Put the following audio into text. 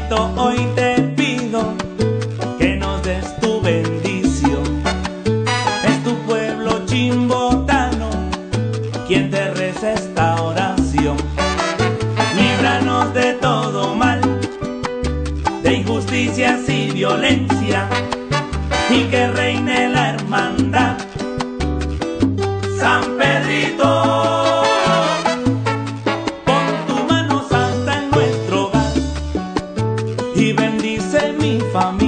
Hoy te pido que nos des tu bendición. Es tu pueblo chimbotano quien te reza esta oración. Líbranos de todo mal, de injusticias y violencia, y que reine la hermandad. familia.